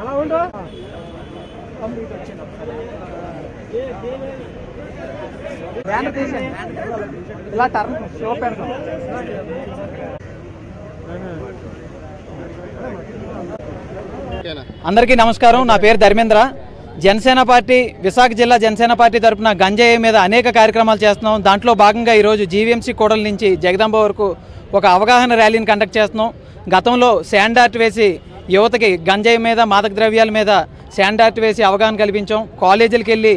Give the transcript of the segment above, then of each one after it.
అలా ఉండు బ్యానర్ తీసేయండి ఇలా టర్న్ షో పెడతాం అందరికీ నమస్కారం. నా పేరు ధర్మేంద్ర. జనసేన పార్టీ విశాఖ జిల్లా జనసేన పార్టీ తరపున గంజాయి మీద అనేక కార్యక్రమాలు చేస్తున్నాం. దాంట్లో భాగంగా ఈరోజు జీవీఎంసీ కూడల నుంచి జగదాంబ వరకు ఒక అవగాహన ర్యాలీని కండక్ట్ చేస్తున్నాం. గతంలో శాండ్ ఆర్ట్ వేసి యువతకి గంజాయి మీద మాదక ద్రవ్యాల మీద శాండ్ ఆర్ట్ వేసి అవగాహన కల్పించాం. కాలేజీలకు వెళ్ళి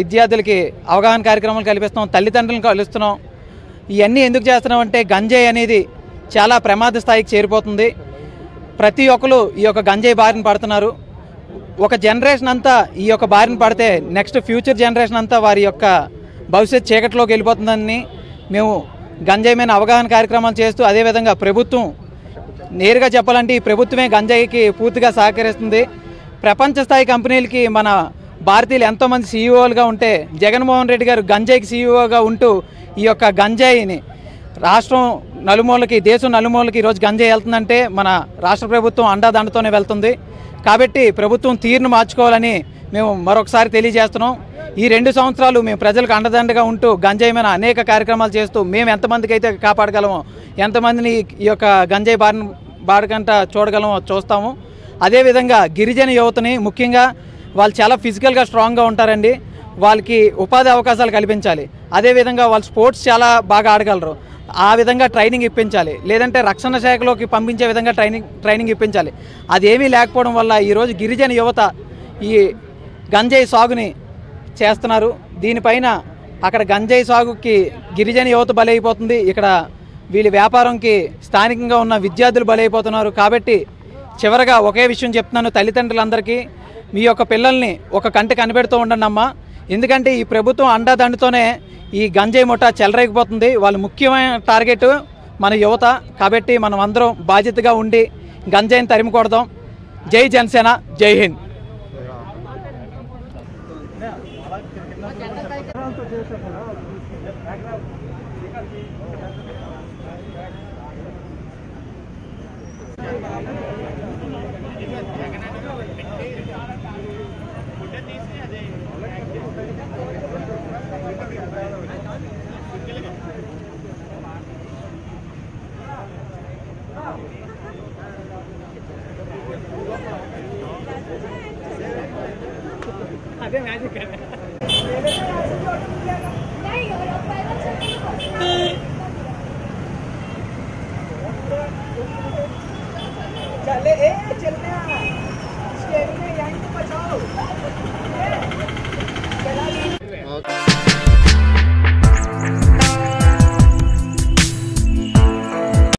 విద్యార్థులకి అవగాహన కార్యక్రమాలు కల్పిస్తున్నాం. తల్లిదండ్రులను కలుస్తున్నాం. ఇవన్నీ ఎందుకు చేస్తున్నాం అంటే గంజాయి అనేది చాలా ప్రమాద స్థాయికి చేరిపోతుంది. ప్రతి ఒక్కరు ఈ యొక్క గంజాయి బారిన పడుతున్నారు. ఒక జనరేషన్ అంతా ఈ యొక్క బారిన పడితే నెక్స్ట్ ఫ్యూచర్ జనరేషన్ అంతా వారి యొక్క భవిష్యత్ చీకటిలోకి వెళ్ళిపోతుందని మేము గంజాయి మీద అవగాహన కార్యక్రమాలు చేస్తూ అదేవిధంగా ప్రభుత్వం నేరుగా చెప్పాలంటే ఈ ప్రభుత్వమే గంజాయికి పూర్తిగా సహకరిస్తుంది. ప్రపంచ స్థాయి కంపెనీలకి మన భారతీయులు ఎంతోమంది సీఈఓలుగా ఉంటే జగన్మోహన్ రెడ్డి గారు గంజాయికి సీఈఓగా ఉంటూ ఈ యొక్క గంజాయిని రాష్ట్రం నలుమూలకి దేశం నలుమూలకి ఈరోజు గంజాయి వెళ్తుందంటే మన రాష్ట్ర ప్రభుత్వం అండాదండతోనే వెళ్తుంది. కాబట్టి ప్రభుత్వం తీరును మార్చుకోవాలని మేము మరొకసారి తెలియజేస్తున్నాం. ఈ రెండు సంవత్సరాలు మేము ప్రజలకు అండదండగా ఉంటూ గంజాయి మీద అనేక కార్యక్రమాలు చేస్తూ మేము ఎంతమందికి అయితే కాపాడగలమో ఎంతమందిని ఈ యొక్క గంజాయి బారిన బాడకంట చూడగలమో చూస్తాము. అదేవిధంగా గిరిజన యువతని ముఖ్యంగా వాళ్ళు చాలా ఫిజికల్గా స్ట్రాంగ్గా ఉంటారండి. వాళ్ళకి ఉపాధి అవకాశాలు కల్పించాలి. అదేవిధంగా వాళ్ళు స్పోర్ట్స్ చాలా బాగా ఆడగలరు. ఆ విధంగా ట్రైనింగ్ ఇప్పించాలి. లేదంటే రక్షణ శాఖలోకి పంపించే విధంగా ట్రైనింగ్ ట్రైనింగ్ ఇప్పించాలి. అదేమీ లేకపోవడం వల్ల ఈరోజు గిరిజన యువత ఈ గంజాయి సాగుని చేస్తున్నారు. దీనిపైన అక్కడ గంజాయి సాగుకి గిరిజన యువత బలైపోతుంది. ఇక్కడ వీళ్ళ వ్యాపారంకి స్థానికంగా ఉన్న విద్యార్థులు బలైపోతున్నారు. కాబట్టి చివరగా ఒకే విషయం చెప్తున్నాను తల్లిదండ్రులందరికీ. మీ యొక్క పిల్లల్ని ఒక కంటి కనిపెడుతూ ఉండండి అమ్మా ఎందుకంటే ఈ ప్రభుత్వం అండాదండుతోనే ఈ గంజాయి ముఠా చెలరేగిపోతుంది. వాళ్ళు ముఖ్యమైన టార్గెట్ మన యువత. కాబట్టి మనం అందరం బాధ్యతగా ఉండి గంజాయిని తరిమికొడదాం. జై జనసేన జై హింద్. अरे मैजिक कर चले ए चलने। स्टेरिंग यहीं तो बचाओ।